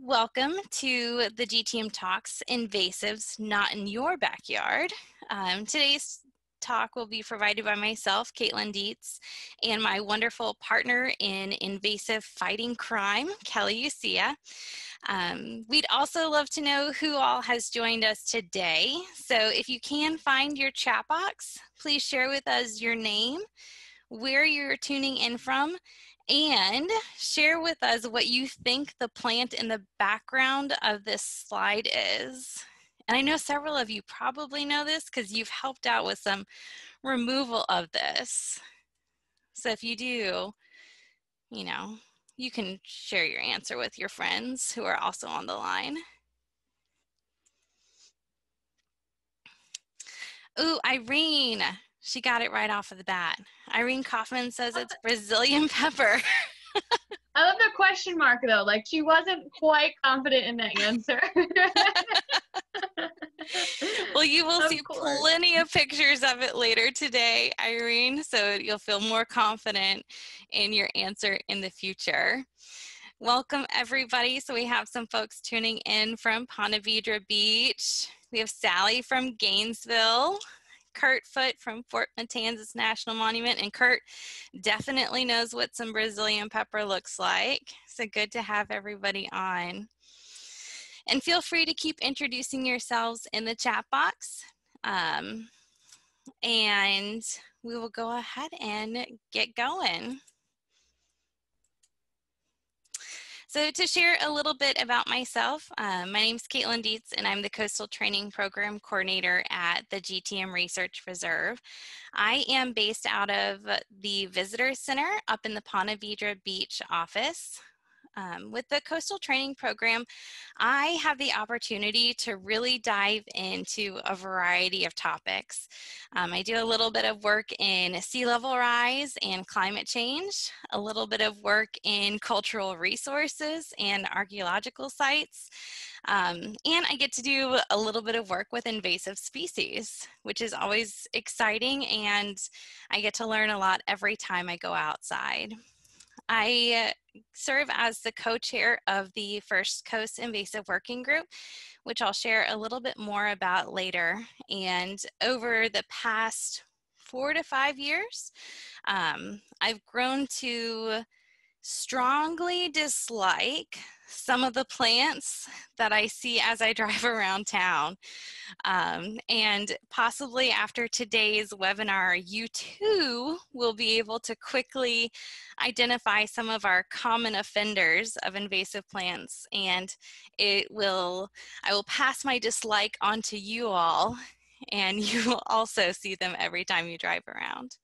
welcome to the GTM Talks Invasives Not in Your Backyard. Um, today's talk will be provided by myself, Caitlin Dietz, and my wonderful partner in invasive fighting crime, Kelly Ucia. Um, we'd also love to know who all has joined us today. So if you can find your chat box, please share with us your name, where you're tuning in from, and share with us what you think the plant in the background of this slide is. And I know several of you probably know this because you've helped out with some removal of this. So if you do, you know, you can share your answer with your friends who are also on the line. Ooh, Irene, she got it right off of the bat. Irene Kaufman says it's Brazilian pepper. I love the question mark though. Like she wasn't quite confident in the answer. well, you will of see course. plenty of pictures of it later today, Irene, so you'll feel more confident in your answer in the future. Welcome, everybody. So, we have some folks tuning in from Ponte Vedra Beach. We have Sally from Gainesville. Kurt Foot from Fort Matanzas National Monument. And Kurt definitely knows what some Brazilian pepper looks like. So good to have everybody on. And feel free to keep introducing yourselves in the chat box. Um, and we will go ahead and get going. So to share a little bit about myself, um, my name is Caitlin Dietz and I'm the Coastal Training Program Coordinator at the GTM Research Reserve. I am based out of the Visitor Center up in the Ponte Vedra Beach office. Um, with the coastal training program, I have the opportunity to really dive into a variety of topics. Um, I do a little bit of work in sea level rise and climate change, a little bit of work in cultural resources and archaeological sites, um, and I get to do a little bit of work with invasive species, which is always exciting, and I get to learn a lot every time I go outside. I serve as the co-chair of the First Coast Invasive Working Group, which I'll share a little bit more about later. And over the past four to five years, um, I've grown to strongly dislike some of the plants that I see as I drive around town. Um, and possibly after today's webinar, you too will be able to quickly identify some of our common offenders of invasive plants. And it will, I will pass my dislike on to you all, and you will also see them every time you drive around.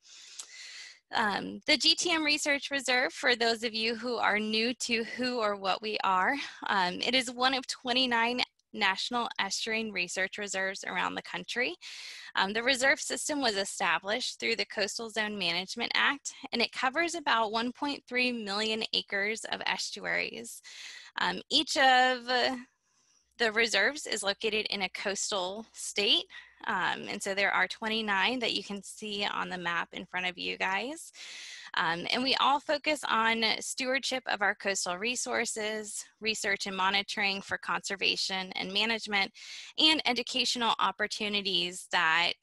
Um, the GTM Research Reserve, for those of you who are new to who or what we are, um, it is one of 29 national estuarine research reserves around the country. Um, the reserve system was established through the Coastal Zone Management Act, and it covers about 1.3 million acres of estuaries. Um, each of the reserves is located in a coastal state. Um, and so there are 29 that you can see on the map in front of you guys. Um, and we all focus on stewardship of our coastal resources, research and monitoring for conservation and management, and educational opportunities that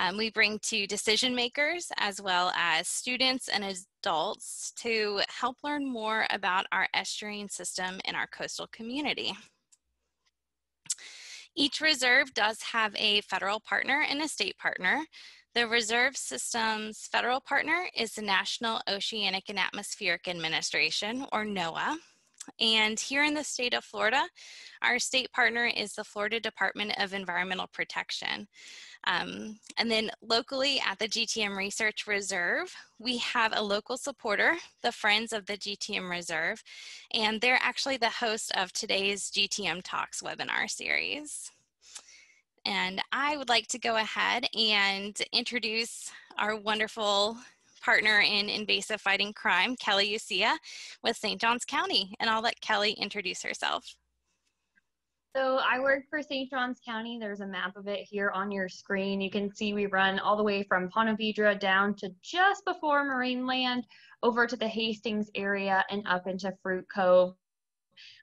um, we bring to decision makers as well as students and adults to help learn more about our estuarine system in our coastal community. Each reserve does have a federal partner and a state partner. The reserve system's federal partner is the National Oceanic and Atmospheric Administration, or NOAA. And here in the state of Florida, our state partner is the Florida Department of Environmental Protection. Um, and then locally at the GTM Research Reserve, we have a local supporter, the Friends of the GTM Reserve, and they're actually the host of today's GTM Talks webinar series. And I would like to go ahead and introduce our wonderful partner in invasive fighting crime, Kelly Ucia, with St. Johns County. And I'll let Kelly introduce herself. So I work for St. Johns County. There's a map of it here on your screen. You can see we run all the way from Ponte Vedra down to just before Marineland, over to the Hastings area and up into Fruit Cove.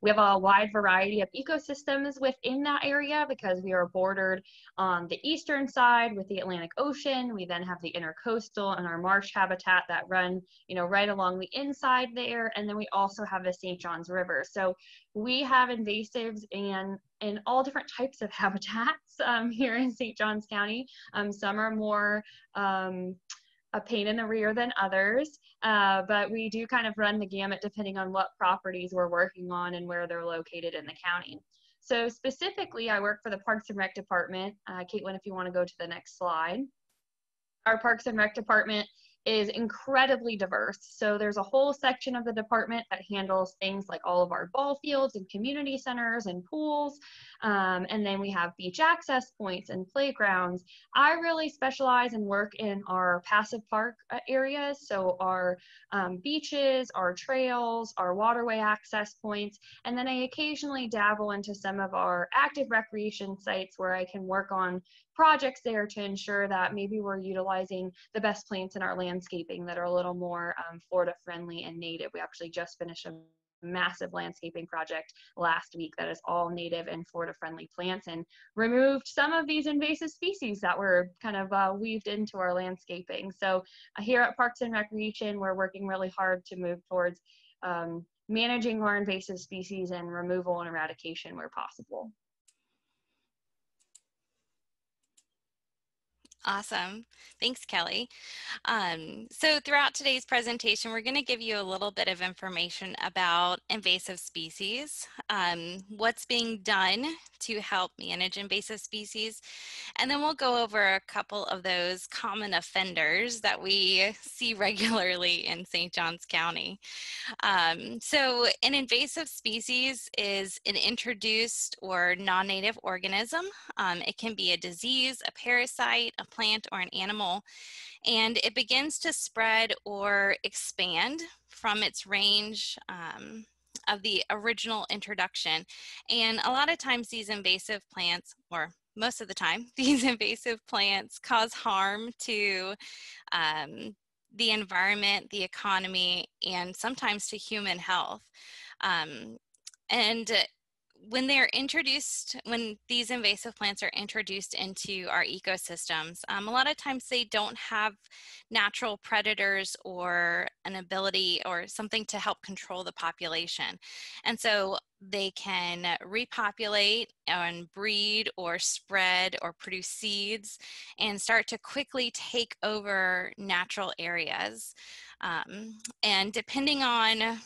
We have a wide variety of ecosystems within that area because we are bordered on the eastern side with the Atlantic Ocean. We then have the intercoastal and our marsh habitat that run, you know, right along the inside there. And then we also have the St. Johns River. So we have invasives and in all different types of habitats um, here in St. Johns County. Um, some are more um, a pain in the rear than others, uh, but we do kind of run the gamut depending on what properties we're working on and where they're located in the county. So specifically, I work for the Parks and Rec Department. Uh, Caitlin, if you want to go to the next slide. Our Parks and Rec Department is incredibly diverse. So there's a whole section of the department that handles things like all of our ball fields and community centers and pools. Um, and then we have beach access points and playgrounds. I really specialize and work in our passive park uh, areas. So our um, beaches, our trails, our waterway access points. And then I occasionally dabble into some of our active recreation sites where I can work on projects there to ensure that maybe we're utilizing the best plants in our landscaping that are a little more um, Florida friendly and native. We actually just finished a massive landscaping project last week that is all native and Florida friendly plants and removed some of these invasive species that were kind of uh, weaved into our landscaping. So uh, here at Parks and Recreation, we're working really hard to move towards um, managing our invasive species and removal and eradication where possible. Awesome. Thanks, Kelly. Um, so throughout today's presentation, we're going to give you a little bit of information about invasive species, um, what's being done to help manage invasive species, and then we'll go over a couple of those common offenders that we see regularly in St. Johns County. Um, so an invasive species is an introduced or non-native organism. Um, it can be a disease, a parasite, a plant, or an animal, and it begins to spread or expand from its range um, of the original introduction. And a lot of times these invasive plants, or most of the time, these invasive plants cause harm to um, the environment, the economy, and sometimes to human health. Um, and when they're introduced, when these invasive plants are introduced into our ecosystems, um, a lot of times they don't have natural predators or an ability or something to help control the population. And so they can repopulate and breed or spread or produce seeds and start to quickly take over natural areas. Um, and depending on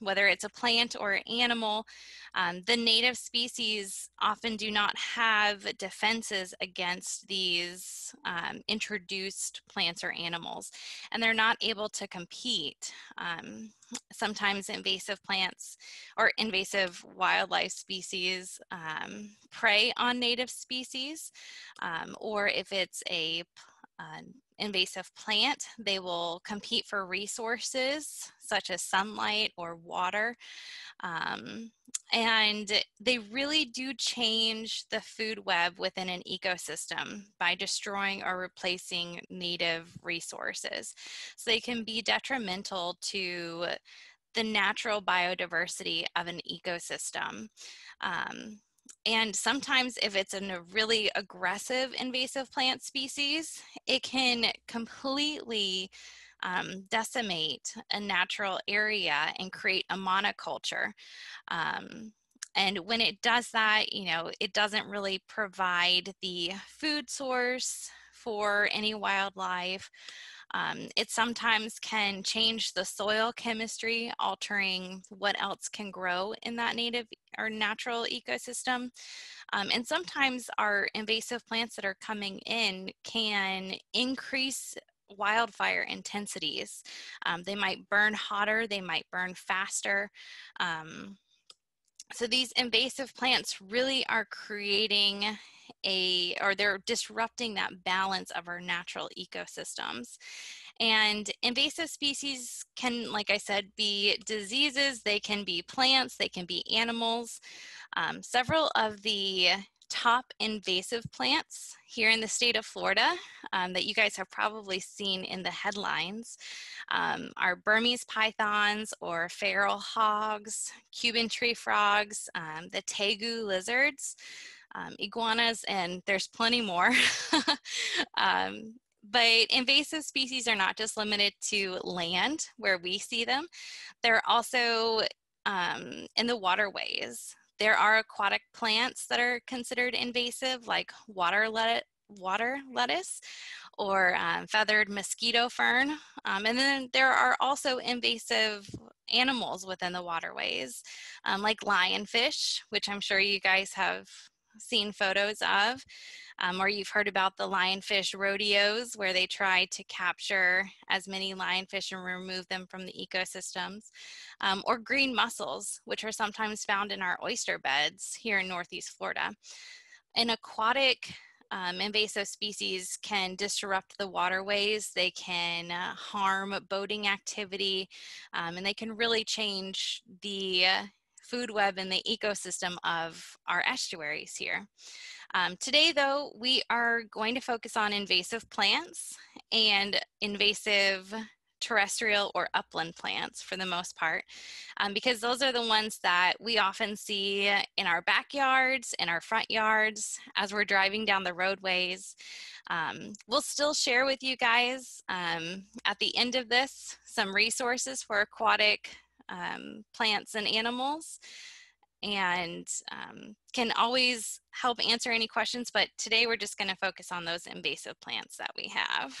whether it's a plant or animal, um, the native species often do not have defenses against these um, introduced plants or animals, and they're not able to compete. Um, sometimes invasive plants or invasive wildlife species um, prey on native species, um, or if it's a invasive plant, they will compete for resources such as sunlight or water. Um, and they really do change the food web within an ecosystem by destroying or replacing native resources. So they can be detrimental to the natural biodiversity of an ecosystem. Um, and sometimes if it's a really aggressive invasive plant species, it can completely um, decimate a natural area and create a monoculture. Um, and when it does that, you know, it doesn't really provide the food source for any wildlife. Um, it sometimes can change the soil chemistry, altering what else can grow in that native or natural ecosystem. Um, and sometimes our invasive plants that are coming in can increase wildfire intensities. Um, they might burn hotter, they might burn faster. Um, so these invasive plants really are creating a, or they're disrupting that balance of our natural ecosystems. And invasive species can, like I said, be diseases, they can be plants, they can be animals. Um, several of the top invasive plants here in the state of Florida um, that you guys have probably seen in the headlines um, are Burmese pythons or feral hogs, Cuban tree frogs, um, the tegu lizards, um, iguanas, and there's plenty more. Um, but invasive species are not just limited to land where we see them, they're also um, in the waterways. There are aquatic plants that are considered invasive, like water, let- water lettuce or um, feathered mosquito fern. Um, and then there are also invasive animals within the waterways, um, like lionfish, which I'm sure you guys have seen photos of um, or you've heard about the lionfish rodeos where they try to capture as many lionfish and remove them from the ecosystems, um, or green mussels, which are sometimes found in our oyster beds here in Northeast Florida. An aquatic um, invasive species can disrupt the waterways, they can uh, harm boating activity, um, and they can really change the food web and the ecosystem of our estuaries here. Um, today, though, we are going to focus on invasive plants and invasive terrestrial or upland plants for the most part, um, because those are the ones that we often see in our backyards, in our front yards, as we're driving down the roadways. Um, we'll still share with you guys um, at the end of this some resources for aquatic um, plants and animals and um, can always help answer any questions, but today we're just gonna focus on those invasive plants that we have.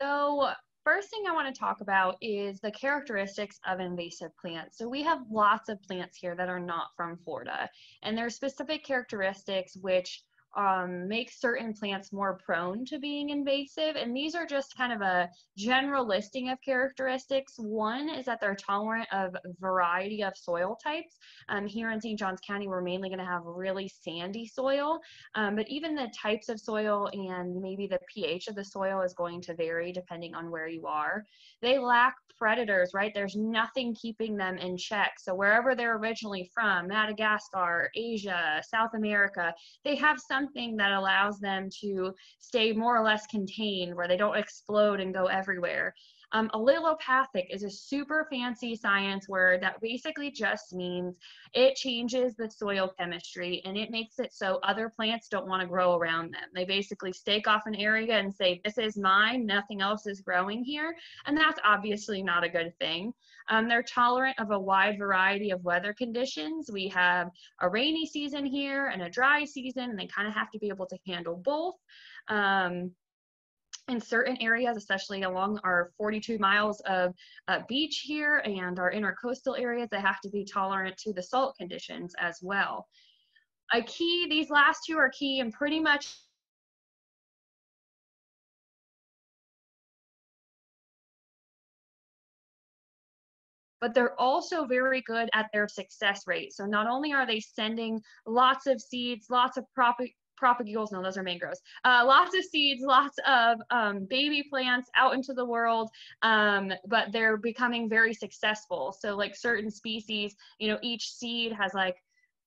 So first thing I wanna talk about is the characteristics of invasive plants. So we have lots of plants here that are not from Florida, and there are specific characteristics which um, make certain plants more prone to being invasive. And these are just kind of a general listing of characteristics. One is that they're tolerant of variety of soil types. Um, here in St. Johns County, we're mainly going to have really sandy soil, um, but even the types of soil and maybe the pH of the soil is going to vary depending on where you are. They lack predators, right? There's nothing keeping them in check. So wherever they're originally from, Madagascar, Asia, South America, they have something that allows them to stay more or less contained where they don't explode and go everywhere. Um, allelopathic is a super fancy science word that basically just means it changes the soil chemistry and it makes it so other plants don't want to grow around them. They basically stake off an area and say, this is mine, nothing else is growing here. And that's obviously not a good thing. Um, they're tolerant of a wide variety of weather conditions. We have a rainy season here and a dry season, and they kind of have to be able to handle both. Um, in certain areas, especially along our 42 miles of uh, beach here and our intercoastal areas, they have to be tolerant to the salt conditions as well. A key, these last two are key and pretty much but they're also very good at their success rate. So not only are they sending lots of seeds, lots of prop propagules, no, those are mangroves. Uh, lots of seeds, lots of um, baby plants out into the world, um, but they're becoming very successful. So like certain species, you know, each seed has like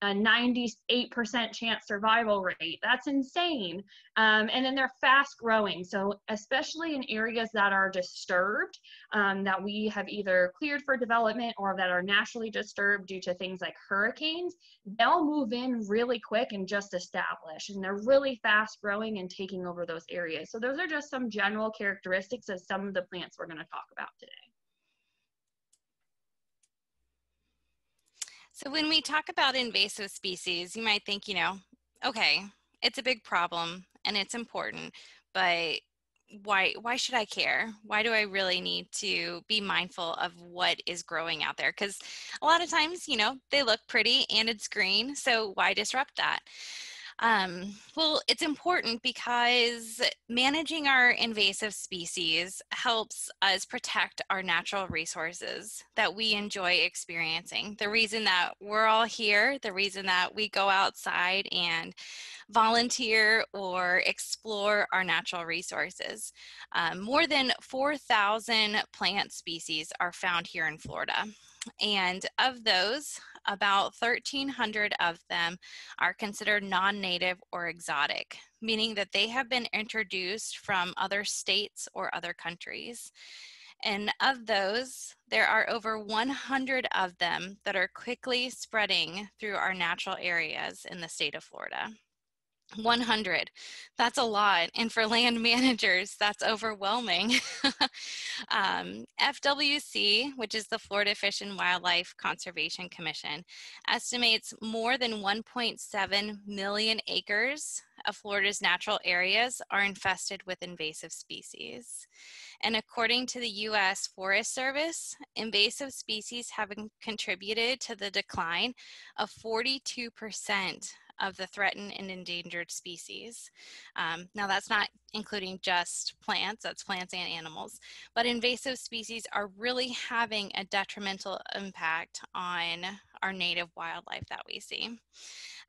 a 98% chance survival rate. That's insane. Um, and then they're fast growing. So, especially in areas that are disturbed, um, that we have either cleared for development or that are naturally disturbed due to things like hurricanes, they'll move in really quick and just establish. And they're really fast growing and taking over those areas. So, those are just some general characteristics of some of the plants we're going to talk about today. So when we talk about invasive species, you might think, you know, okay, it's a big problem and it's important, but why why should I care? Why do I really need to be mindful of what is growing out there? Because a lot of times, you know, they look pretty and it's green, so why disrupt that? Um, well, it's important because managing our invasive species helps us protect our natural resources that we enjoy experiencing. The reason that we're all here, the reason that we go outside and volunteer or explore our natural resources. Um, more than 4,000 plant species are found here in Florida. And of those, about 1,300 of them are considered non native or exotic, meaning that they have been introduced from other states or other countries. And of those, there are over 100 of them that are quickly spreading through our natural areas in the state of Florida. 100 that's a lot and for land managers that's overwhelming. Um, fwc which is the florida fish and wildlife conservation commission estimates more than 1.7 million acres of florida's natural areas are infested with invasive species. And according to the u.s forest service invasive species have contributed to the decline of 42 percent of the threatened and endangered species. Um, now, that's not including just plants, that's plants and animals, but invasive species are really having a detrimental impact on our native wildlife that we see.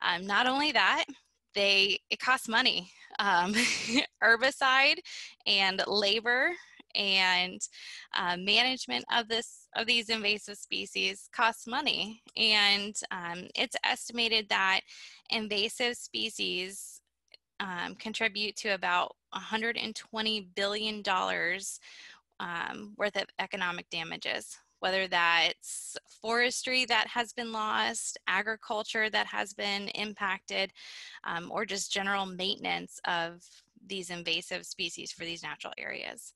Um, not only that, they it costs money. Um, herbicide and labor and uh, management of this of these invasive species costs money and um, it's estimated that invasive species um, contribute to about 120 billion dollars um, worth of economic damages whether that's forestry that has been lost, agriculture that has been impacted, um, or just general maintenance of these invasive species for these natural areas.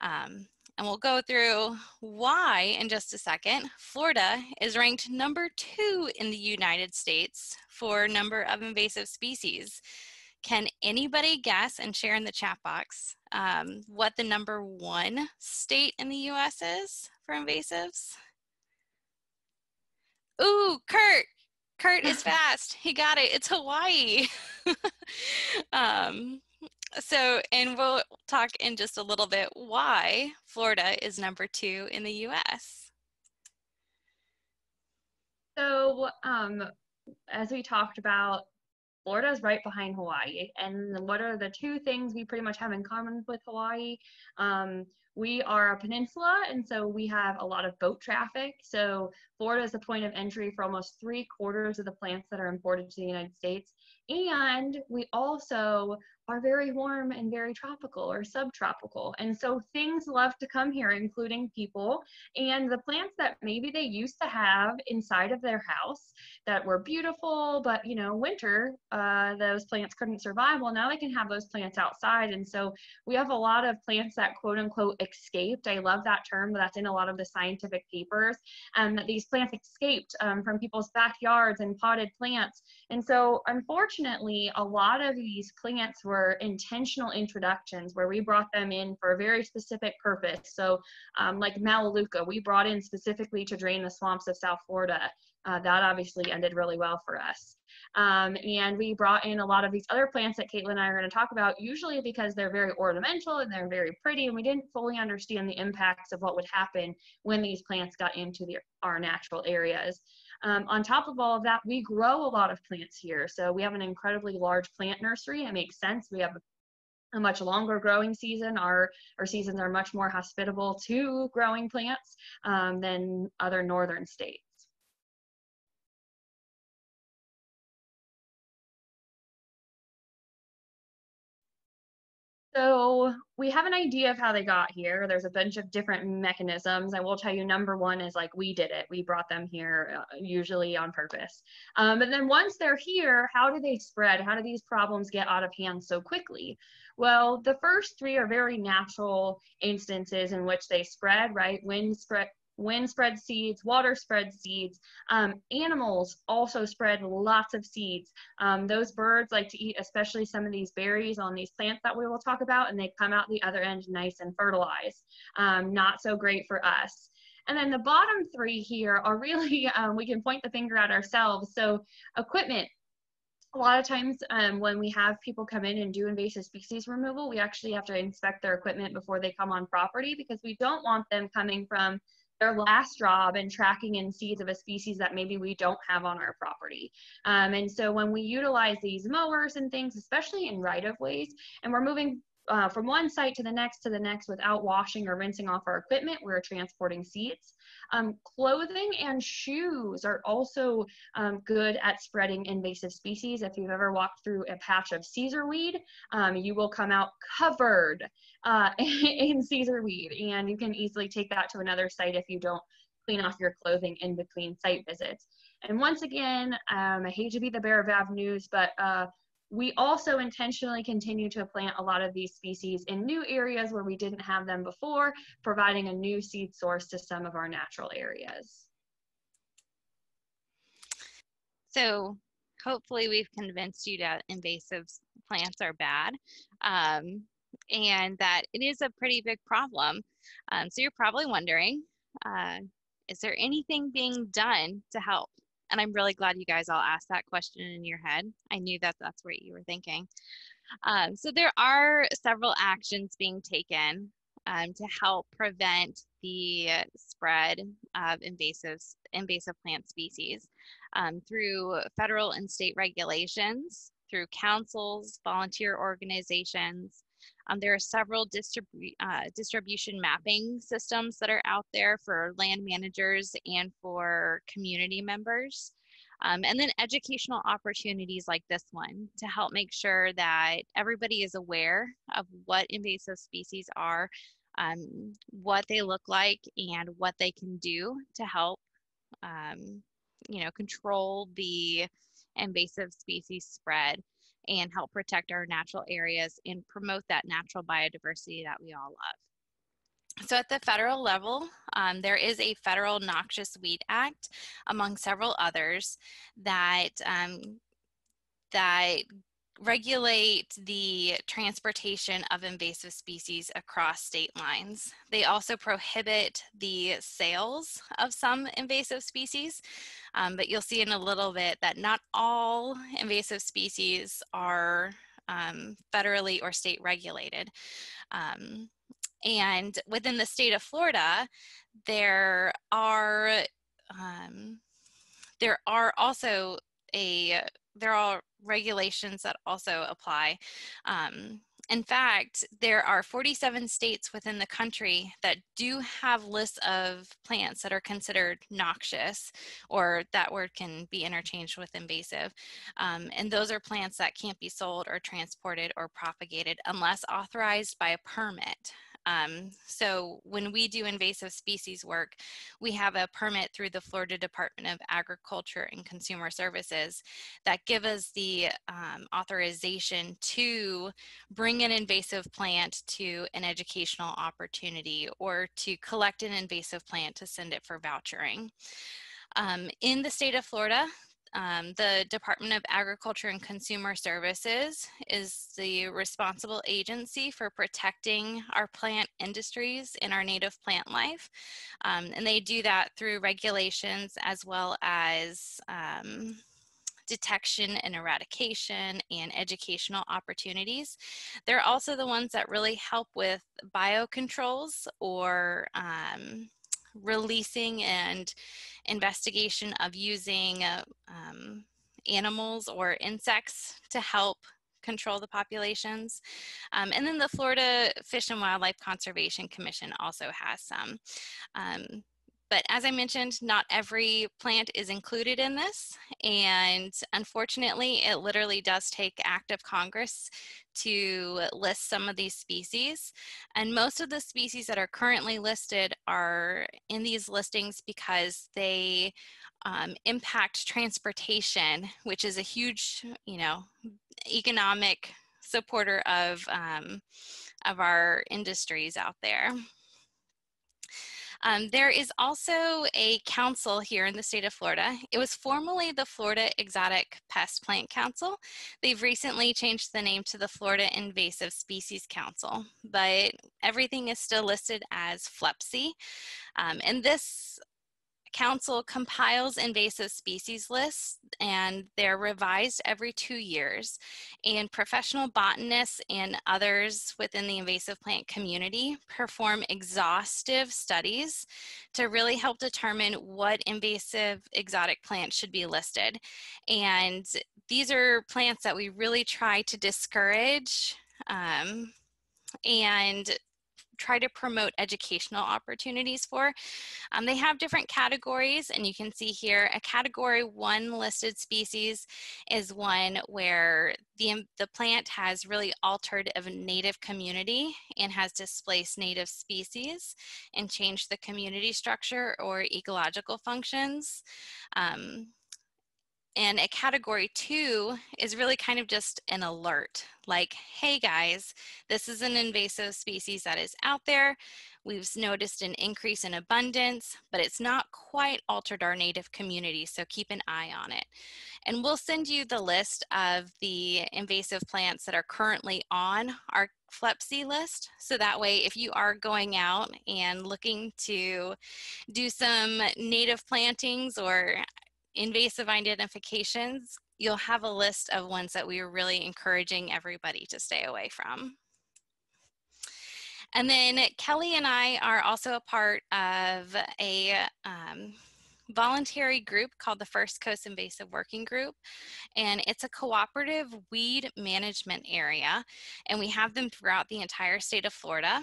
Um, and we'll go through why in just a second. Florida is ranked number two in the United States for number of invasive species. Can anybody guess and share in the chat box um, what the number one state in the US is for invasives? Ooh, Kurt. Kurt is fast. He got it. It's Hawaii. um, so, and we'll talk in just a little bit why Florida is number two in the US. So, um, as we talked about, Florida is right behind Hawaii. And what are the two things we pretty much have in common with Hawaii? Um, we are a peninsula, and so we have a lot of boat traffic. So Florida is the point of entry for almost three quarters of the plants that are imported to the United States. And we also are very warm and very tropical or subtropical. And so things love to come here, including people. And the plants that maybe they used to have inside of their house that were beautiful, but you know, winter, uh, those plants couldn't survive. Well, now they can have those plants outside. And so we have a lot of plants that quote unquote escaped. I love that term, but that's in a lot of the scientific papers. And um, that these plants escaped um, from people's backyards and potted plants. And so unfortunately, a lot of these plants were were intentional introductions where we brought them in for a very specific purpose. So, um, like Melaleuca, we brought in specifically to drain the swamps of South Florida. Uh, that obviously ended really well for us. Um, and we brought in a lot of these other plants that Caitlin and I are going to talk about, usually because they're very ornamental and they're very pretty, and we didn't fully understand the impacts of what would happen when these plants got into the, our natural areas. Um, on top of all of that, we grow a lot of plants here. So we have an incredibly large plant nursery. It makes sense. We have a much longer growing season. Our, our seasons are much more hospitable to growing plants um, than other northern states. So we have an idea of how they got here. There's a bunch of different mechanisms. I will tell you, number one is like we did it. We brought them here, uh, usually on purpose. Um, but then once they're here, how do they spread? How do these problems get out of hand so quickly? Well, the first three are very natural instances in which they spread, right? Wind spread, wind spreads seeds, water spreads seeds. Um, animals also spread lots of seeds. Um, those birds like to eat especially some of these berries on these plants that we will talk about, and they come out the other end nice and fertilized. Um, not so great for us. And then the bottom three here are really, um, we can point the finger at ourselves. So equipment, a lot of times um, when we have people come in and do invasive species removal, we actually have to inspect their equipment before they come on property because we don't want them coming from their last job and tracking in seeds of a species that maybe we don't have on our property. Um, and so when we utilize these mowers and things, especially in right of ways, and we're moving uh, from one site to the next to the next without washing or rinsing off our equipment. We're transporting seeds. Um, clothing and shoes are also um, good at spreading invasive species. If you've ever walked through a patch of Caesar weed, um, you will come out covered uh, in Caesar weed, and you can easily take that to another site if you don't clean off your clothing in between site visits. And once again, um, I hate to be the bearer of bad news, but uh, we also intentionally continue to plant a lot of these species in new areas where we didn't have them before, providing a new seed source to some of our natural areas. So hopefully we've convinced you that invasive plants are bad um, and that it is a pretty big problem. Um, so you're probably wondering, uh, is there anything being done to help? And I'm really glad you guys all asked that question in your head. I knew that that's what you were thinking. Um, so there are several actions being taken um, to help prevent the spread of invasive, invasive plant species um, through federal and state regulations, through councils, volunteer organizations, um, there are several distribu uh, distribution mapping systems that are out there for land managers and for community members. Um, and then educational opportunities like this one to help make sure that everybody is aware of what invasive species are, um, what they look like, and what they can do to help, um, you know, control the invasive species spread and help protect our natural areas and promote that natural biodiversity that we all love. So at the federal level, um, there is a federal noxious weed act, among several others, that um, that regulate the transportation of invasive species across state lines. They also prohibit the sales of some invasive species, um, but you'll see in a little bit that not all invasive species are um, federally or state regulated. Um, and within the state of Florida, there are um, there are also a there are regulations that also apply. Um, in fact, there are 47 states within the country that do have lists of plants that are considered noxious, or that word can be interchanged with invasive. Um, and those are plants that can't be sold or transported or propagated unless authorized by a permit. Um, so when we do invasive species work, we have a permit through the Florida Department of Agriculture and Consumer Services that give us the um, authorization to bring an invasive plant to an educational opportunity or to collect an invasive plant to send it for vouchering. Um, in the state of Florida, um, the Department of Agriculture and Consumer Services is the responsible agency for protecting our plant industries and our native plant life. Um, and they do that through regulations as well as um, detection and eradication and educational opportunities. They're also the ones that really help with biocontrols or um, releasing and investigation of using uh, um, animals or insects to help control the populations. Um, and then the Florida Fish and Wildlife Conservation Commission also has some. Um, but as I mentioned, not every plant is included in this. And unfortunately, it literally does take act of Congress to list some of these species. And most of the species that are currently listed are in these listings because they um, impact transportation, which is a huge, you know, economic supporter of, um, of our industries out there. Um, there is also a council here in the state of Florida. It was formerly the Florida Exotic Pest Plant Council. They've recently changed the name to the Florida Invasive Species Council, but everything is still listed as FLEPPC. Um, and this Council compiles invasive species lists and they're revised every two years. And professional botanists and others within the invasive plant community perform exhaustive studies to really help determine what invasive exotic plants should be listed. And these are plants that we really try to discourage um, and try to promote educational opportunities for. Um, they have different categories, and you can see here a category one listed species is one where the, the plant has really altered a native community and has displaced native species and changed the community structure or ecological functions. Um, and a category two is really kind of just an alert like, hey guys, this is an invasive species that is out there. We've noticed an increase in abundance, but it's not quite altered our native community, so keep an eye on it. And we'll send you the list of the invasive plants that are currently on our FLEPPC list. So that way, if you are going out and looking to do some native plantings or invasive identifications, you'll have a list of ones that we are really encouraging everybody to stay away from. And then Kelly and I are also a part of a um, voluntary group called the First Coast Invasive Working Group. And it's a cooperative weed management area. And we have them throughout the entire state of Florida.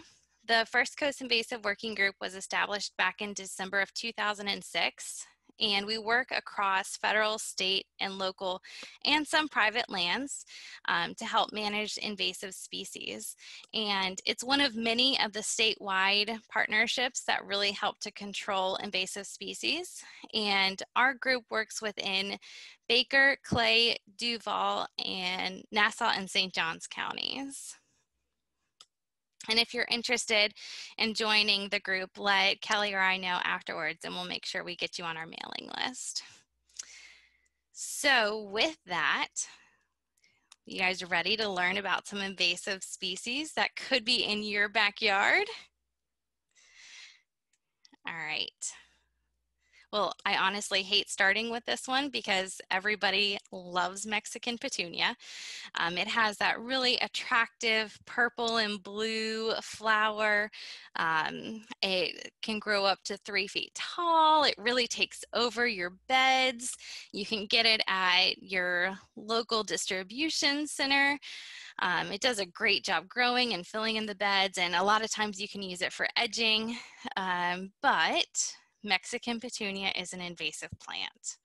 The First Coast Invasive Working Group was established back in December of 2006 and we work across federal, state, and local, and some private lands um, to help manage invasive species. And it's one of many of the statewide partnerships that really help to control invasive species. And our group works within Baker, Clay, Duval, and Nassau and St. Johns counties. And if you're interested in joining the group, let Kelly or I know afterwards and we'll make sure we get you on our mailing list. So with that, you guys are ready to learn about some invasive species that could be in your backyard? All right. Well, I honestly hate starting with this one because everybody loves Mexican petunia. Um, it has that really attractive purple and blue flower. Um, it can grow up to three feet tall. It really takes over your beds. You can get it at your local distribution center. Um, it does a great job growing and filling in the beds, and a lot of times you can use it for edging. Um, but Mexican petunia is an invasive plant.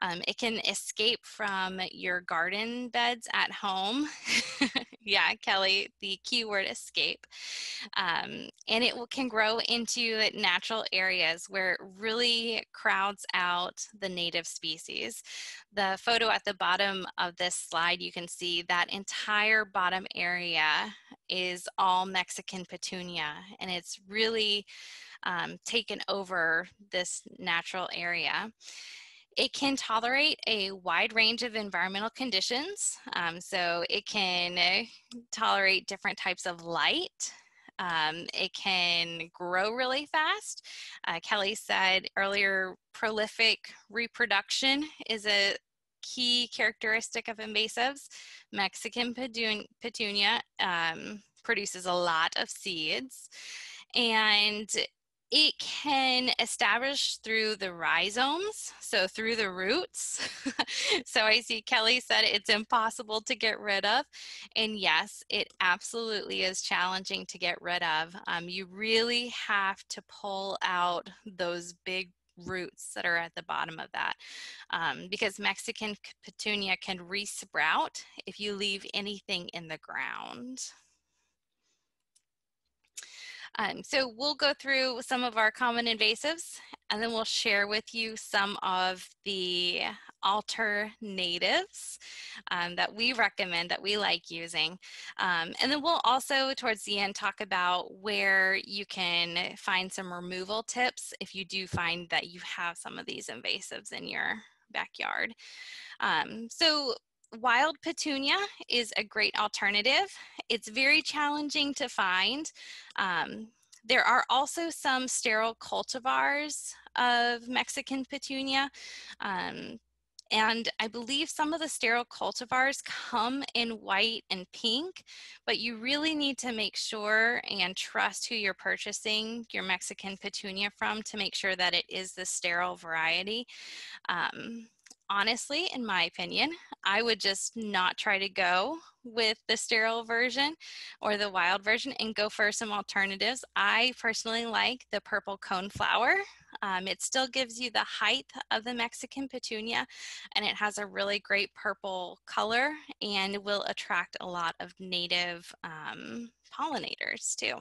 Um, it can escape from your garden beds at home. yeah, Kelly, the keyword escape. Um, and it can grow into natural areas where it really crowds out the native species. The photo at the bottom of this slide, you can see that entire bottom area is all Mexican petunia. And it's really um, taken over this natural area. It can tolerate a wide range of environmental conditions. Um, so it can tolerate different types of light. Um, it can grow really fast. Uh, Kelly said earlier, prolific reproduction is a key characteristic of invasives. Mexican petunia um, produces a lot of seeds and it can establish through the rhizomes, so through the roots. so I see Kelly said it's impossible to get rid of. And yes, it absolutely is challenging to get rid of. Um, you really have to pull out those big roots that are at the bottom of that um, because Mexican petunia can resprout if you leave anything in the ground. Um, so we'll go through some of our common invasives and then we'll share with you some of the alternatives um, that we recommend that we like using. Um, and then we'll also towards the end talk about where you can find some removal tips if you do find that you have some of these invasives in your backyard. Um, so wild petunia is a great alternative. It's very challenging to find. Um, there are also some sterile cultivars of Mexican petunia. Um, and I believe some of the sterile cultivars come in white and pink, but you really need to make sure and trust who you're purchasing your Mexican petunia from to make sure that it is the sterile variety. Um, honestly, in my opinion, I would just not try to go with the sterile version or the wild version and go for some alternatives. I personally like the purple cone flower. Um, it still gives you the height of the Mexican petunia and it has a really great purple color and will attract a lot of native um, pollinators too.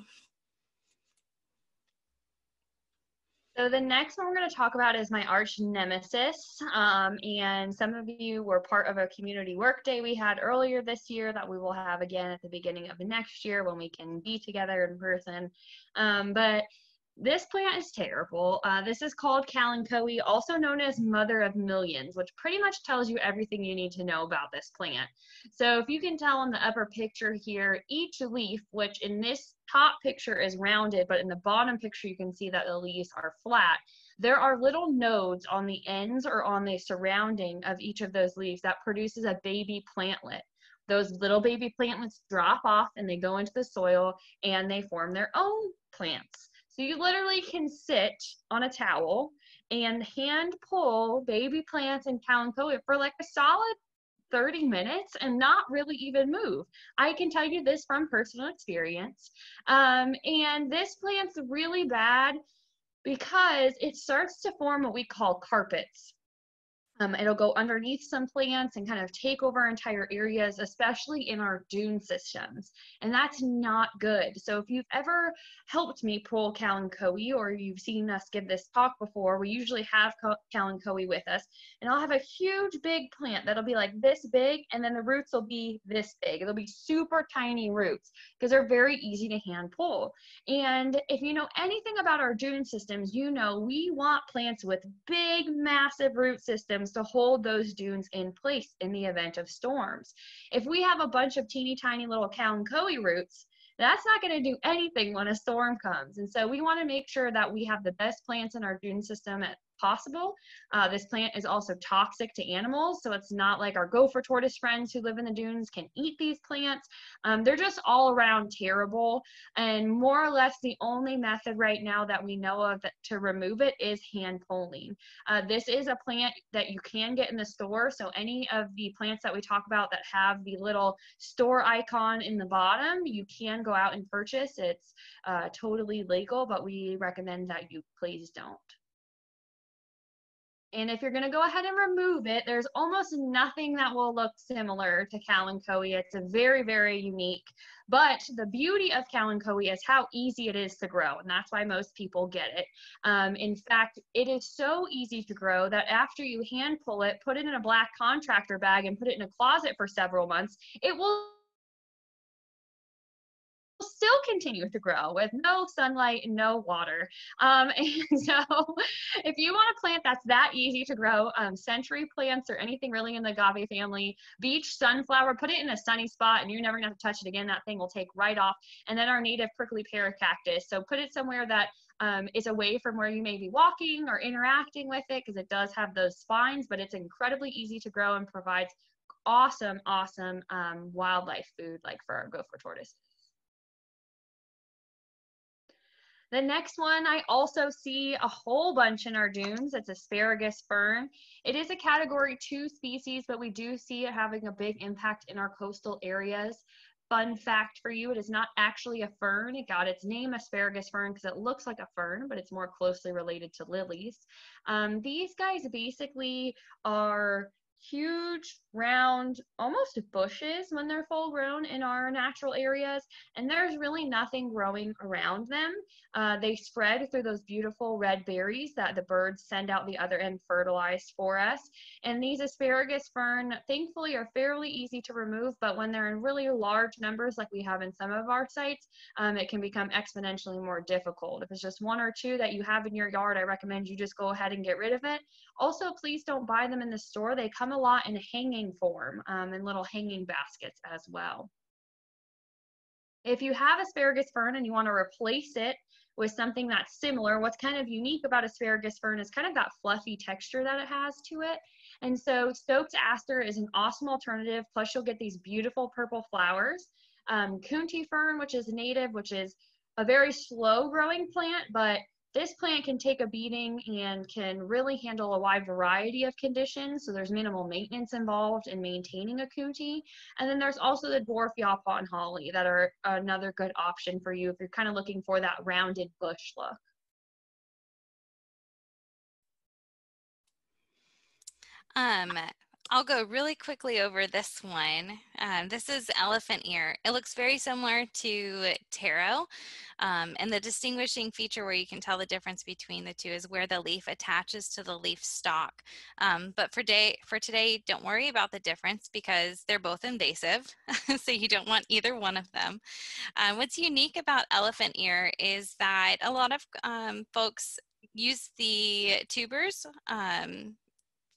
So the next one we're going to talk about is my arch nemesis. Um, and some of you were part of a community work day we had earlier this year that we will have again at the beginning of the next year when we can be together in person. Um, but this plant is terrible. Uh, this is called kalanchoe, also known as mother of millions, which pretty much tells you everything you need to know about this plant. So if you can tell in the upper picture here, each leaf, which in this top picture is rounded, but in the bottom picture you can see that the leaves are flat. There are little nodes on the ends or on the surrounding of each of those leaves that produces a baby plantlet those little baby plantlets drop off and they go into the soil and they form their own plants. So you literally can sit on a towel and hand pull baby plants and kalanchoe for like a solid 30 minutes and not really even move. I can tell you this from personal experience. Um, and this plant's really bad because it starts to form what we call carpets. Um, it'll go underneath some plants and kind of take over entire areas, especially in our dune systems. And that's not good. So if you've ever helped me pull Kalanchoe or you've seen us give this talk before, we usually have Kalanchoe with us. And I'll have a huge big plant that'll be like this big and then the roots will be this big. It'll be super tiny roots because they're very easy to hand pull. And if you know anything about our dune systems, you know we want plants with big, massive root systems to hold those dunes in place in the event of storms. If we have a bunch of teeny tiny little kalanchoe roots, that's not going to do anything when a storm comes. And so we want to make sure that we have the best plants in our dune system at possible. Uh, this plant is also toxic to animals, so it's not like our gopher tortoise friends who live in the dunes can eat these plants. Um, they're just all around terrible, and more or less the only method right now that we know of that, to remove it is hand pulling. Uh, this is a plant that you can get in the store, so any of the plants that we talk about that have the little store icon in the bottom, you can go out and purchase. It's uh, totally legal, but we recommend that you please don't. And if you're going to go ahead and remove it, there's almost nothing that will look similar to Kalanchoe. It's a very, very unique. But the beauty of Kalanchoe is how easy it is to grow, and that's why most people get it. Um, in fact, it is so easy to grow that after you hand pull it, put it in a black contractor bag, and put it in a closet for several months, it will still continue to grow with no sunlight no water. Um, and so if you want a plant that's that easy to grow, um, century plants or anything really in the agave family, beach sunflower, put it in a sunny spot and you're never gonna to touch it again. That thing will take right off. And then our native prickly pear cactus. So put it somewhere that um, is away from where you may be walking or interacting with it because it does have those spines, but it's incredibly easy to grow and provides awesome, awesome um, wildlife food like for our gopher tortoises. The next one I also see a whole bunch in our dunes. It's asparagus fern. It is a category two species, but we do see it having a big impact in our coastal areas. Fun fact for you, it is not actually a fern. It got its name asparagus fern because it looks like a fern, but it's more closely related to lilies. Um, these guys basically are huge, round, almost bushes when they're full grown in our natural areas, and there's really nothing growing around them. Uh, they spread through those beautiful red berries that the birds send out the other end fertilized for us. And these asparagus fern, thankfully, are fairly easy to remove, but when they're in really large numbers, like we have in some of our sites, um, it can become exponentially more difficult. If it's just one or two that you have in your yard, I recommend you just go ahead and get rid of it. Also, please don't buy them in the store. They come a lot in hanging form um, in little hanging baskets as well. If you have asparagus fern and you want to replace it with something that's similar, what's kind of unique about asparagus fern is kind of that fluffy texture that it has to it. And so Stokes aster is an awesome alternative. Plus you'll get these beautiful purple flowers. Um, Coontie fern, which is native, which is a very slow growing plant, but this plant can take a beating and can really handle a wide variety of conditions. So there's minimal maintenance involved in maintaining a coontie. And then there's also the dwarf yaupon holly that are another good option for you if you're kind of looking for that rounded bush look. Um, I'll go really quickly over this one. Um, this is elephant ear. It looks very similar to taro. Um, and the distinguishing feature where you can tell the difference between the two is where the leaf attaches to the leaf stalk. Um, but for, day, for today, don't worry about the difference because they're both invasive. so you don't want either one of them. Um, what's unique about elephant ear is that a lot of um, folks use the tubers um,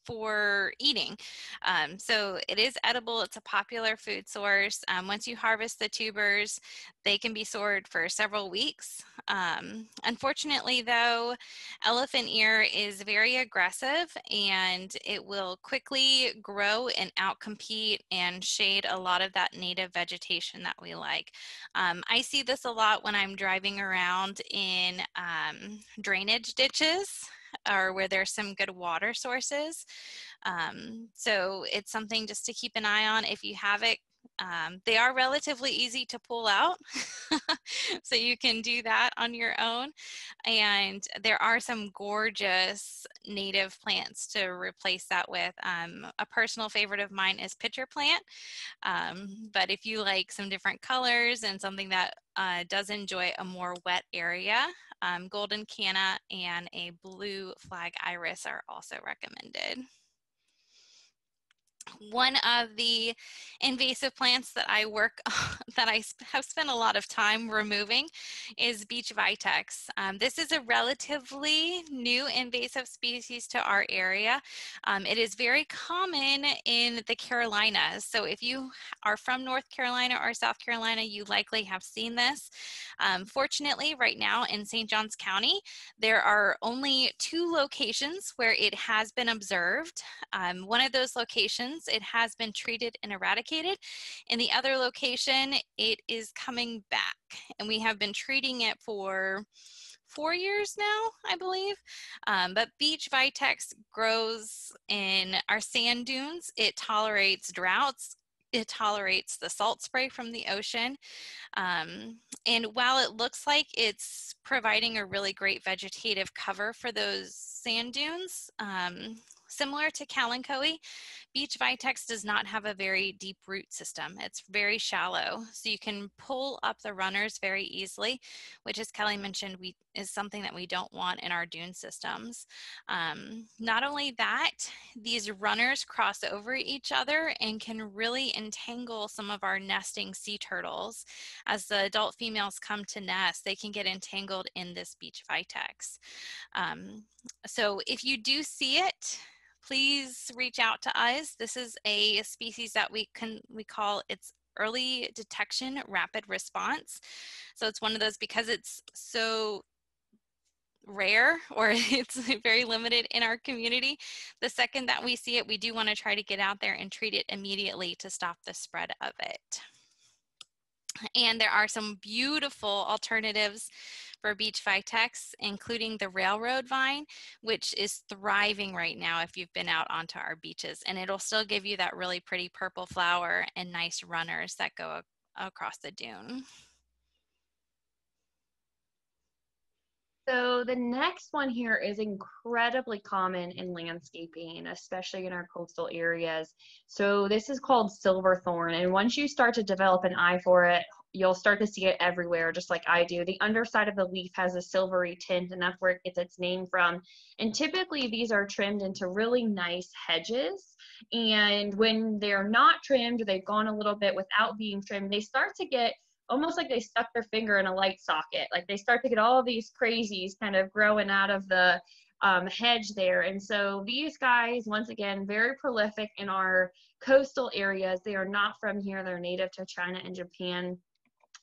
for eating. Um, so it is edible. It's a popular food source. Um, once you harvest the tubers, they can be stored for several weeks. Um, unfortunately, though, elephant ear is very aggressive and it will quickly grow and outcompete and shade a lot of that native vegetation that we like. Um, I see this a lot when I'm driving around in um, drainage ditches or where there's some good water sources. Um, so it's something just to keep an eye on if you have it. Um, they are relatively easy to pull out, so you can do that on your own. And there are some gorgeous native plants to replace that with. Um, a personal favorite of mine is pitcher plant, um, but if you like some different colors and something that uh, does enjoy a more wet area, um, golden canna and a blue flag iris are also recommended one of the invasive plants that I work that I have spent a lot of time removing is beach vitex. Um, this is a relatively new invasive species to our area. Um, it is very common in the Carolinas. So if you are from North Carolina or South Carolina, you likely have seen this. Um, fortunately, right now in St. Johns County, there are only two locations where it has been observed. Um, one of those locations it has been treated and eradicated. In the other location, it is coming back. And we have been treating it for four years now, I believe. Um, but beach vitex grows in our sand dunes. It tolerates droughts. It tolerates the salt spray from the ocean. Um, and while it looks like it's providing a really great vegetative cover for those sand dunes, um, Similar to kalanchoe, beach vitex does not have a very deep root system. It's very shallow, so you can pull up the runners very easily, which as Kelly mentioned, we is something that we don't want in our dune systems. Um, not only that, these runners cross over each other and can really entangle some of our nesting sea turtles. As the adult females come to nest, they can get entangled in this beach vitex. Um, so if you do see it, please reach out to us. This is a species that we can we call its early detection rapid response. So it's one of those because it's so rare or it's very limited in our community. The second that we see it, we do want to try to get out there and treat it immediately to stop the spread of it. And there are some beautiful alternatives for beach vitex, including the railroad vine, which is thriving right now if you've been out onto our beaches. And it'll still give you that really pretty purple flower and nice runners that go across the dune. So the next one here is incredibly common in landscaping, especially in our coastal areas. So this is called silverthorn. And once you start to develop an eye for it, you'll start to see it everywhere, just like I do. The underside of the leaf has a silvery tint, and that's where it gets its name from. And typically, these are trimmed into really nice hedges. And when they're not trimmed, or they've gone a little bit without being trimmed, they start to get almost like they stuck their finger in a light socket. Like they start to get all these crazies kind of growing out of the um, hedge there. And so these guys, once again, very prolific in our coastal areas. They are not from here, they're native to China and Japan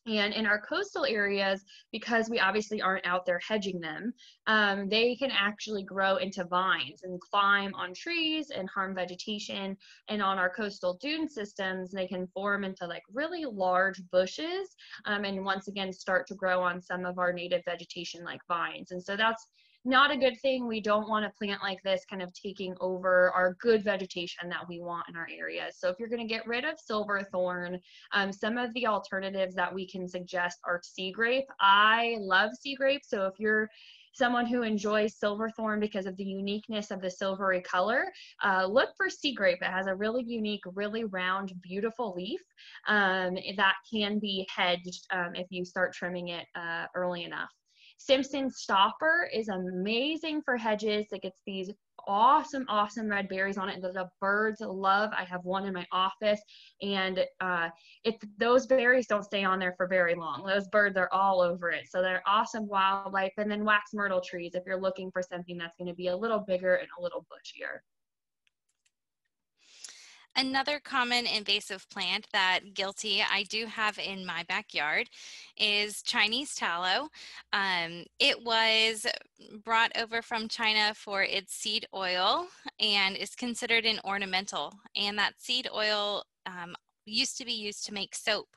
And in our coastal areas, because we obviously aren't out there hedging them, um, they can actually grow into vines and climb on trees and harm vegetation. And on our coastal dune systems, they can form into like really large bushes um, and once again start to grow on some of our native vegetation like vines. And so that's not a good thing. We don't want a plant like this kind of taking over our good vegetation that we want in our areas. So if you're going to get rid of silverthorn, um, some of the alternatives that we can suggest are sea grape. I love sea grape. So if you're someone who enjoys silverthorn because of the uniqueness of the silvery color, uh, look for sea grape. It has a really unique, really round, beautiful leaf um, that can be hedged um, if you start trimming it uh, early enough. Simpson stopper is amazing for hedges. It gets these awesome, awesome red berries on it that the birds love. I have one in my office, and uh, if those berries don't stay on there for very long, those birds are all over it. So they're awesome wildlife. And then wax myrtle trees if you're looking for something that's going to be a little bigger and a little bushier. Another common invasive plant that guilty I do have in my backyard is Chinese tallow. Um, it was brought over from China for its seed oil and is considered an ornamental. And that seed oil um, used to be used to make soap.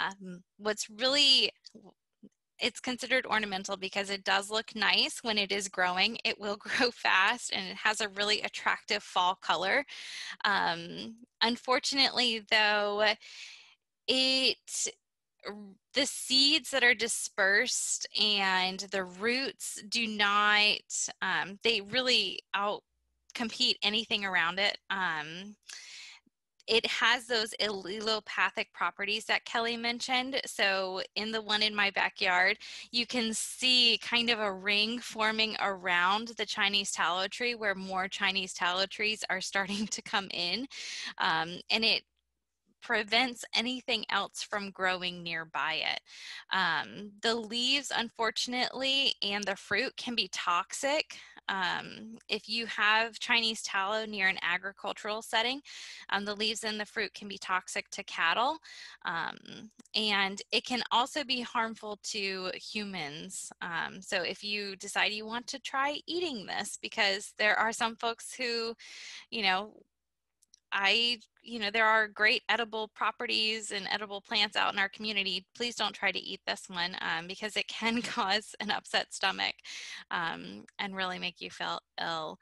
Um, what's really it's considered ornamental because it does look nice when it is growing. It will grow fast and it has a really attractive fall color. Um, unfortunately, though, it the seeds that are dispersed and the roots do not um, they really out compete anything around it um, it has those allelopathic properties that Kelly mentioned. So in the one in my backyard, you can see kind of a ring forming around the Chinese tallow tree where more Chinese tallow trees are starting to come in. Um, and it prevents anything else from growing nearby it. Um, the leaves, unfortunately, and the fruit can be toxic. Um, if you have Chinese tallow near an agricultural setting, um, the leaves and the fruit can be toxic to cattle. Um, and it can also be harmful to humans. Um, so if you decide you want to try eating this, because there are some folks who, you know, I, you know, there are great edible properties and edible plants out in our community. Please don't try to eat this one um, because it can cause an upset stomach um, and really make you feel ill.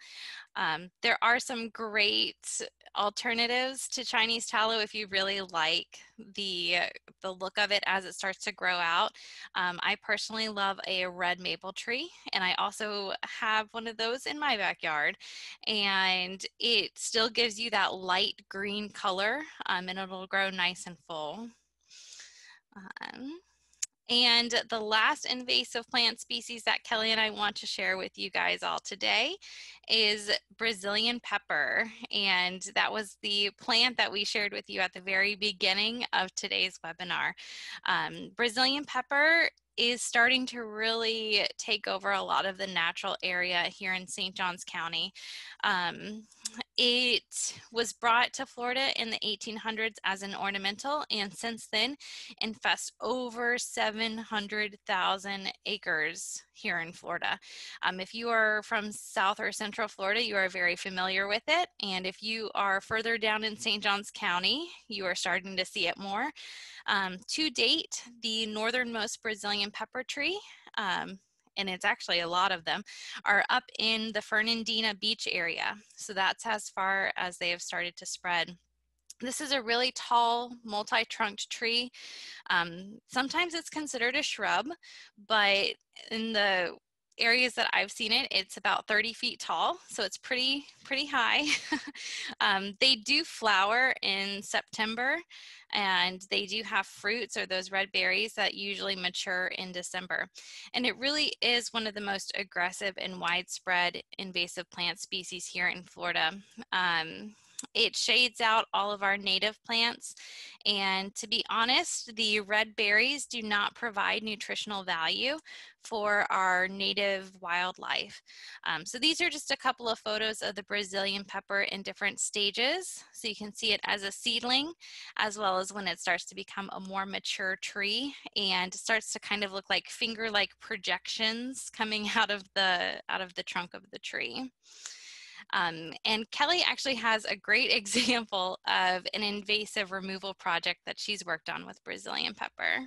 Um, there are some great alternatives to Chinese tallow if you really like the the look of it as it starts to grow out. Um, I personally love a red maple tree, and I also have one of those in my backyard. And it still gives you that light green color, um, and it'll grow nice and full. Um, and the last invasive plant species that Kelly and I want to share with you guys all today is Brazilian pepper. And that was the plant that we shared with you at the very beginning of today's webinar. Um, Brazilian pepper is starting to really take over a lot of the natural area here in St. Johns County. Um, it was brought to Florida in the 1800s as an ornamental and since then infests over 700,000 acres here in Florida. Um, if you are from South or Central Florida, you are very familiar with it. And if you are further down in St. Johns County, you are starting to see it more. Um, to date, the northernmost Brazilian pepper tree, um, and it's actually a lot of them, are up in the Fernandina Beach area. So that's as far as they have started to spread. This is a really tall, multi-trunked tree. Um, sometimes it's considered a shrub, but in the areas that I've seen it, it's about 30 feet tall, so it's pretty, pretty high. um, they do flower in September, and they do have fruits or those red berries that usually mature in December. And it really is one of the most aggressive and widespread invasive plant species here in Florida. Um, it shades out all of our native plants. And to be honest, the red berries do not provide nutritional value for our native wildlife. Um, so these are just a couple of photos of the Brazilian pepper in different stages. So you can see it as a seedling, as well as when it starts to become a more mature tree and starts to kind of look like finger-like projections coming out of the out of the trunk of the tree. Um, and Kelly actually has a great example of an invasive removal project that she's worked on with Brazilian pepper.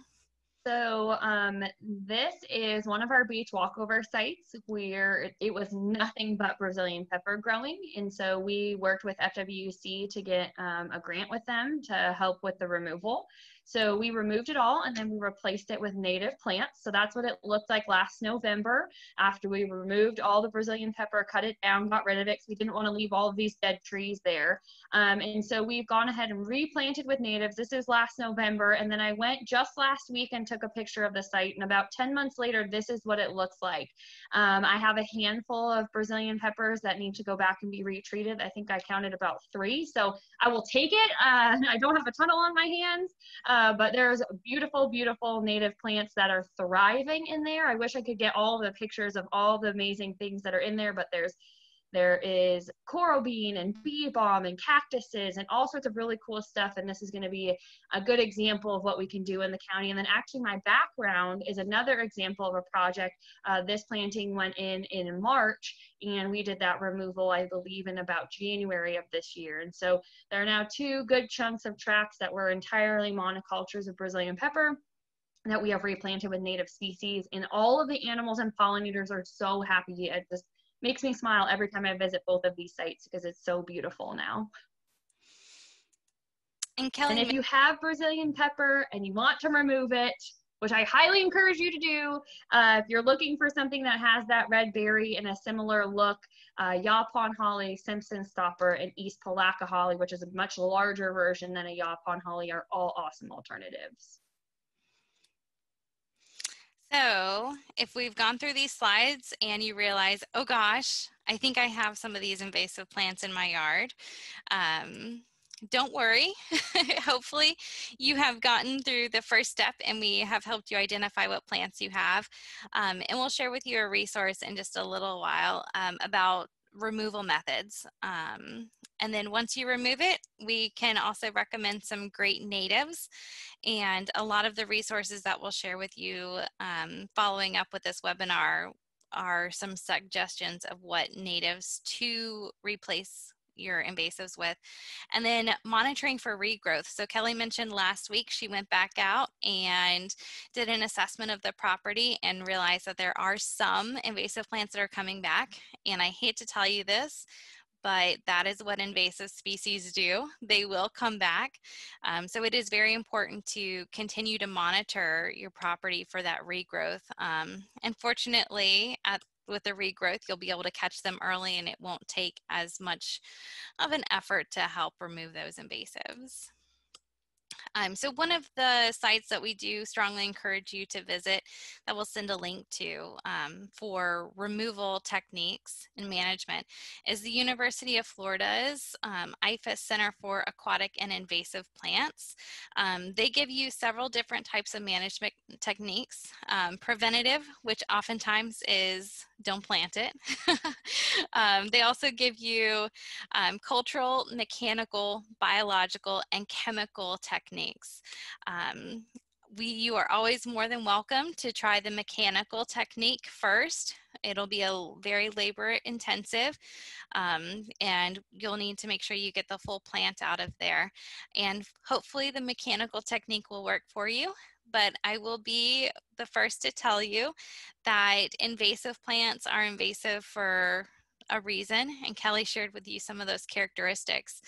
So um, this is one of our beach walkover sites where it was nothing but Brazilian pepper growing. And so we worked with FWC to get um, a grant with them to help with the removal. So we removed it all and then we replaced it with native plants. So that's what it looked like last November after we removed all the Brazilian pepper, cut it down, got rid of it because we didn't want to leave all of these dead trees there. Um, and so we've gone ahead and replanted with natives. This is last November. And then I went just last week and took a picture of the site. And about 10 months later, this is what it looks like. Um, I have a handful of Brazilian peppers that need to go back and be retreated. I think I counted about three. So I will take it. Uh, I don't have a tunnel on my hands. Uh, but there's beautiful, beautiful native plants that are thriving in there. I wish I could get all the pictures of all the amazing things that are in there, but there's there is coral bean and bee balm and cactuses and all sorts of really cool stuff. And this is going to be a good example of what we can do in the county. And then actually my background is another example of a project. Uh, this planting went in in March and we did that removal, I believe, in about January of this year. And so there are now two good chunks of tracks that were entirely monocultures of Brazilian pepper that we have replanted with native species and all of the animals and pollinators are so happy at this makes me smile every time I visit both of these sites because it's so beautiful now. And Kelly, and if you have Brazilian pepper and you want to remove it, which I highly encourage you to do, uh, if you're looking for something that has that red berry and a similar look, uh, Yaupon holly, Simpson stopper, and East Palatka holly, which is a much larger version than a Yaupon holly, are all awesome alternatives. So if we've gone through these slides and you realize, oh gosh, I think I have some of these invasive plants in my yard, um, don't worry. Hopefully you have gotten through the first step and we have helped you identify what plants you have. Um, and we'll share with you a resource in just a little while um, about removal methods. Um, and then once you remove it, we can also recommend some great natives. And a lot of the resources that we'll share with you um, following up with this webinar are some suggestions of what natives to replace your invasives with. And then monitoring for regrowth. So Kelly mentioned last week she went back out and did an assessment of the property and realized that there are some invasive plants that are coming back. And I hate to tell you this, but that is what invasive species do. They will come back. Um, so it is very important to continue to monitor your property for that regrowth. Um, and fortunately, at with the regrowth, you'll be able to catch them early and it won't take as much of an effort to help remove those invasives. Um, so one of the sites that we do strongly encourage you to visit that we'll send a link to um, for removal techniques and management is the University of Florida's um, IFAS Center for Aquatic and Invasive Plants. Um, they give you several different types of management techniques. Um, preventative, which oftentimes is don't plant it. Um, they also give you cultural, mechanical, biological, and chemical techniques techniques. Um, we, you are always more than welcome to try the mechanical technique first. It'll be a very labor intensive um, and you'll need to make sure you get the full plant out of there. And hopefully the mechanical technique will work for you but I will be the first to tell you that invasive plants are invasive for a reason, and Kelly shared with you some of those characteristics.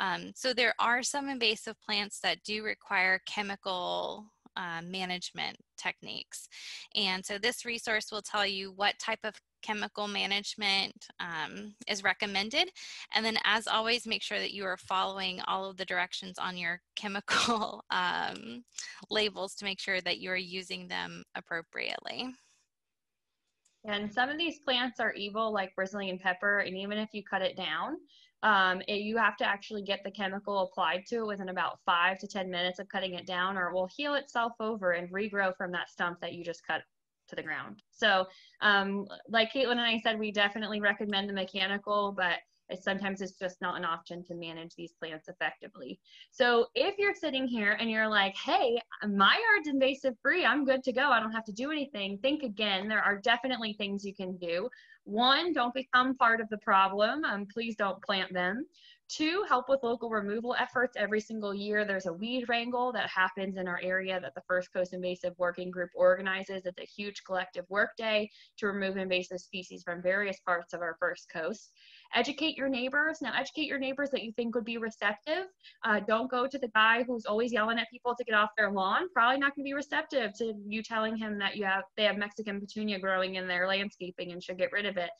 Um, so there are some invasive plants that do require chemical uh, management techniques. And so this resource will tell you what type of chemical management um, is recommended. And then as always, make sure that you are following all of the directions on your chemical um, labels to make sure that you are using them appropriately. And some of these plants are evil, like Brazilian pepper, and even if you cut it down, um, it, you have to actually get the chemical applied to it within about five to 10 minutes of cutting it down, or it will heal itself over and regrow from that stump that you just cut to the ground. So, um, like Caitlin and I said, we definitely recommend the mechanical, but sometimes it's just not an option to manage these plants effectively. So if you're sitting here and you're like, hey, my yard's invasive free, I'm good to go, I don't have to do anything, think again. There are definitely things you can do. One, don't become part of the problem. Um, please don't plant them. Two, help with local removal efforts. Every single year, there's a weed wrangle that happens in our area that the First Coast Invasive Working Group organizes. It's a huge collective work day to remove invasive species from various parts of our First Coast. Educate your neighbors. Now, educate your neighbors that you think would be receptive. Uh, don't go to the guy who's always yelling at people to get off their lawn. Probably not going to be receptive to you telling him that you have they have Mexican petunia growing in their landscaping and should get rid of it.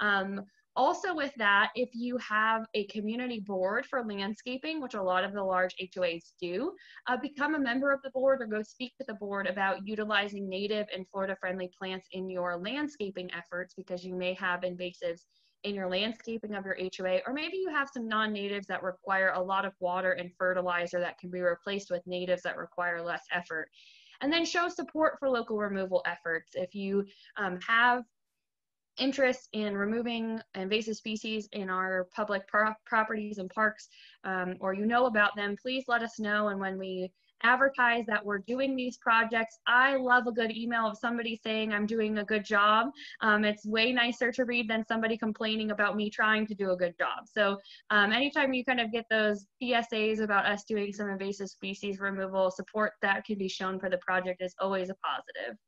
Um, also with that, if you have a community board for landscaping, which a lot of the large HOAs do, uh, become a member of the board or go speak to the board about utilizing native and Florida friendly plants in your landscaping efforts because you may have invasives in your landscaping of your HOA, or maybe you have some non-natives that require a lot of water and fertilizer that can be replaced with natives that require less effort. And then show support for local removal efforts. If you um, have interest in removing invasive species in our public pro properties and parks, um, or you know about them, please let us know. And when we advertise that we're doing these projects. I love a good email of somebody saying I'm doing a good job. Um, it's way nicer to read than somebody complaining about me trying to do a good job. So um, anytime you kind of get those PSAs about us doing some invasive species removal, support that can be shown for the project is always a positive.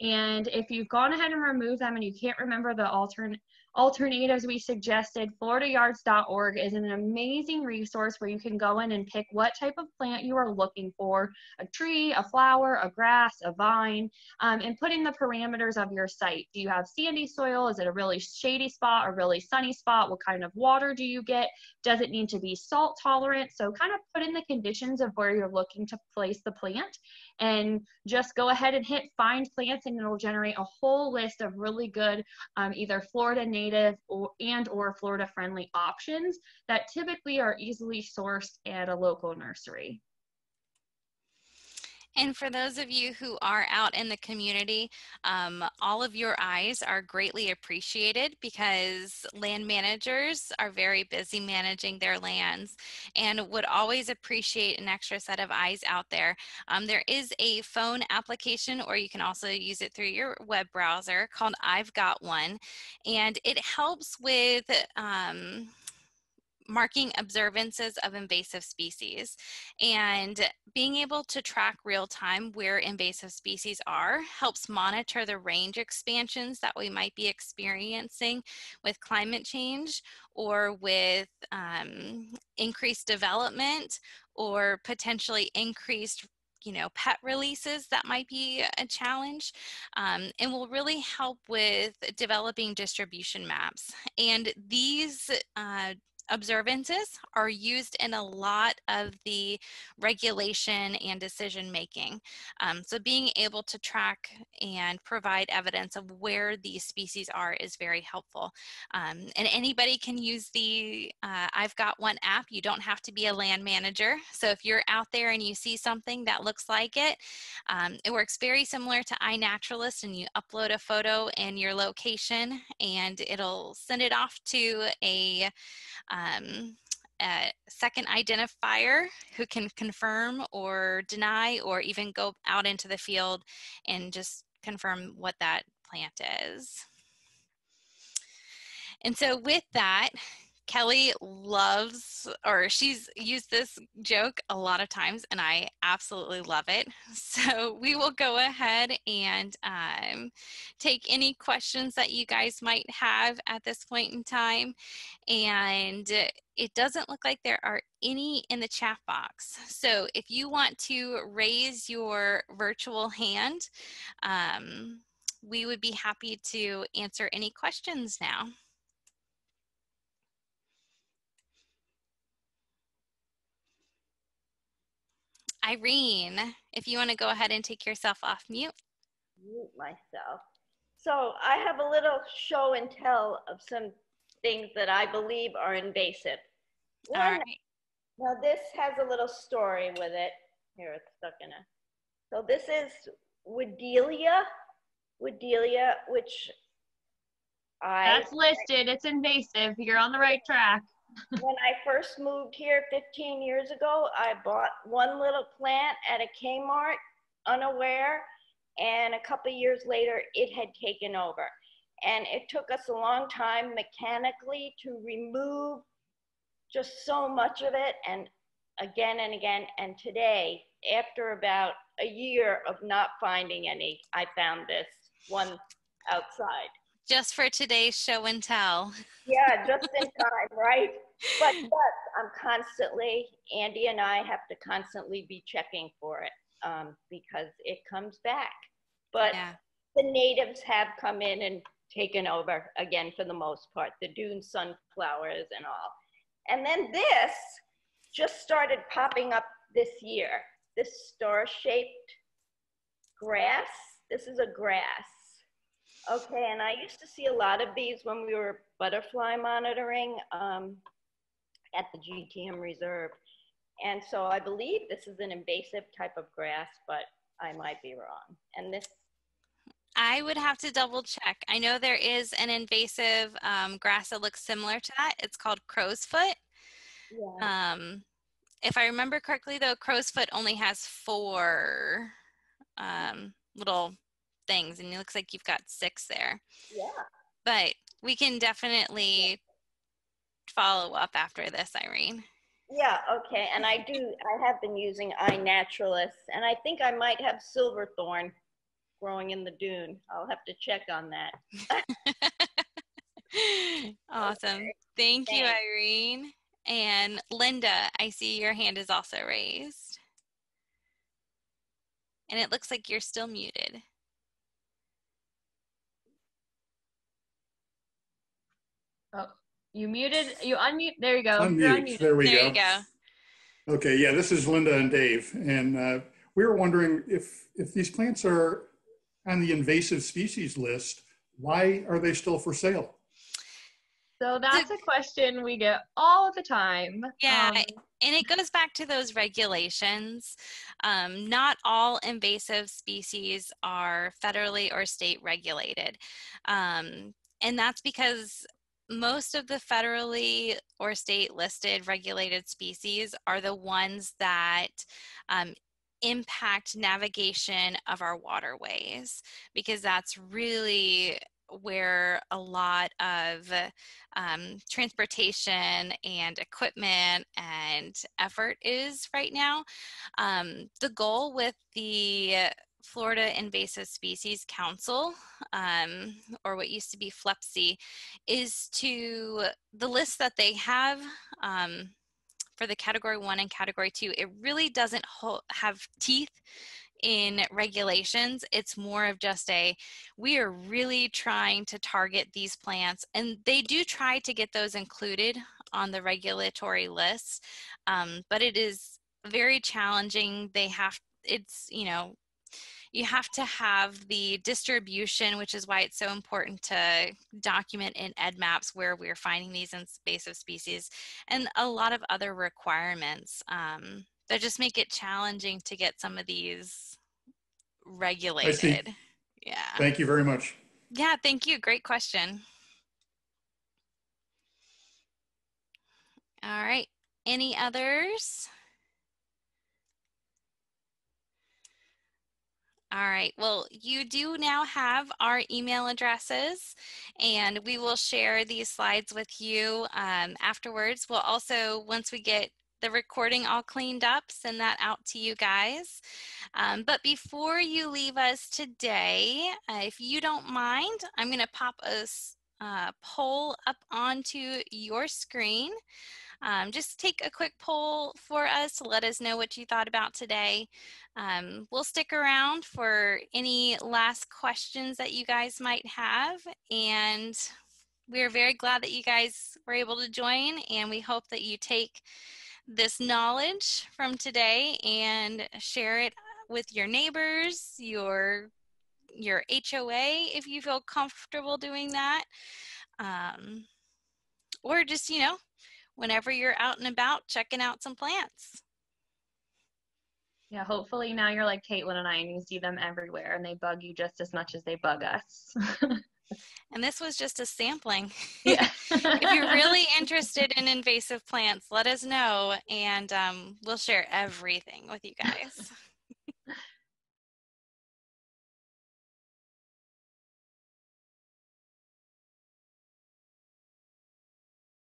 And if you've gone ahead and removed them and you can't remember the alternate alternatives we suggested, floridayards.org is an amazing resource where you can go in and pick what type of plant you are looking for, a tree, a flower, a grass, a vine, um, and putting the parameters of your site. Do you have sandy soil? Is it a really shady spot, a really sunny spot? What kind of water do you get? Does it need to be salt tolerant? So kind of put in the conditions of where you're looking to place the plant and just go ahead and hit find plants and it'll generate a whole list of really good um, either Florida native or, and or Florida friendly options that typically are easily sourced at a local nursery. And for those of you who are out in the community, um, all of your eyes are greatly appreciated because land managers are very busy managing their lands and would always appreciate an extra set of eyes out there. Um, there is a phone application, or you can also use it through your web browser called I've Got One, and it helps with um, marking observances of invasive species and being able to track real time where invasive species are helps monitor the range expansions that we might be experiencing with climate change or with um, increased development or potentially increased you know, pet releases that might be a challenge um, and will really help with developing distribution maps. And these uh, observances are used in a lot of the regulation and decision making. Um, so being able to track and provide evidence of where these species are is very helpful. Um, and anybody can use the uh, I've Got One app. You don't have to be a land manager. So if you're out there and you see something that looks like it, um, it works very similar to iNaturalist and you upload a photo and your location and it'll send it off to a um, a second identifier who can confirm or deny or even go out into the field and just confirm what that plant is. And so with that, Kelly loves, or she's used this joke a lot of times, and I absolutely love it. So we will go ahead and um, take any questions that you guys might have at this point in time. And it doesn't look like there are any in the chat box. So if you want to raise your virtual hand, um, we would be happy to answer any questions now. Irene, if you want to go ahead and take yourself off mute. mute myself. So I have a little show and tell of some things that I believe are invasive. All right. Now this has a little story with it. Here it's stuck in a. So this is Wedelia, Wedelia, which I. That's listed. It's invasive. You're on the right track. When I first moved here 15 years ago, I bought one little plant at a Kmart, unaware, and a couple years later, it had taken over. And it took us a long time mechanically to remove just so much of it, and again and again. And today, after about a year of not finding any, I found this one outside. Just for today's show and tell. Yeah, just in time, right? But yes, I'm constantly, Andy and I have to constantly be checking for it um, because it comes back. But Yeah. the natives have come in and taken over again for the most part, the dune sunflowers and all. And then this just started popping up this year. This star shaped grass. This is a grass. Okay, and I used to see a lot of these when we were butterfly monitoring um, at the GTM Reserve. And so I believe this is an invasive type of grass, but I might be wrong. And this, I would have to double check. I know there is an invasive um, grass that looks similar to that. It's called crow's foot. yeah, Um, if I remember correctly, though, crow's foot only has four um, little things, and it looks like you've got six there. yeah. But we can definitely follow up after this, Irene. Yeah, okay. And I do, I have been using iNaturalist, and I think I might have silverthorn growing in the dune. I'll have to check on that. awesome. Thank you, Irene. And Linda, I see your hand is also raised. And it looks like you're still muted. You muted. You unmute. There you go. Unmute. There we there go. you go. Okay, yeah, this is Linda and Dave, and uh, we were wondering if if these plants are on the invasive species list, why are they still for sale? So that's a question we get all the time. Yeah, Um, and it goes back to those regulations. Um, not all invasive species are federally or state regulated. Um, and that's because most of the federally or state listed regulated species are the ones that um, impact navigation of our waterways because that's really where a lot of um, transportation and equipment and effort is right now. Um, the goal with the Florida Invasive Species Council, um, or what used to be FLEPPC, is to the list that they have um, for the category one and category two, it really doesn't have teeth in regulations. It's more of just a, we are really trying to target these plants, and they do try to get those included on the regulatory lists, um, but it is very challenging. They have, it's, you know, you have to have the distribution, which is why it's so important to document in EDDMapS where we're finding these invasive species, and a lot of other requirements um, that just make it challenging to get some of these regulated. Yeah. Thank you very much. Yeah, thank you. Great question. All right. Any others? All right. Well, you do now have our email addresses, and we will share these slides with you um, afterwards. We'll also, once we get the recording all cleaned up, send that out to you guys. Um, but before you leave us today, uh, if you don't mind, I'm going to pop a uh, poll up onto your screen. Um, just take a quick poll for us to let us know what you thought about today. Um, we'll stick around for any last questions that you guys might have. And we're very glad that you guys were able to join, and we hope that you take this knowledge from today and share it with your neighbors, your your HOA if you feel comfortable doing that. Um, or just, you know, whenever you're out and about checking out some plants. Yeah, hopefully now you're like Caitlin and I and you see them everywhere and they bug you just as much as they bug us. and this was just a sampling. Yeah. if you're really interested in invasive plants, let us know and um, we'll share everything with you guys.